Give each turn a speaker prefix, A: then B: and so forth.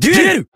A: デュエル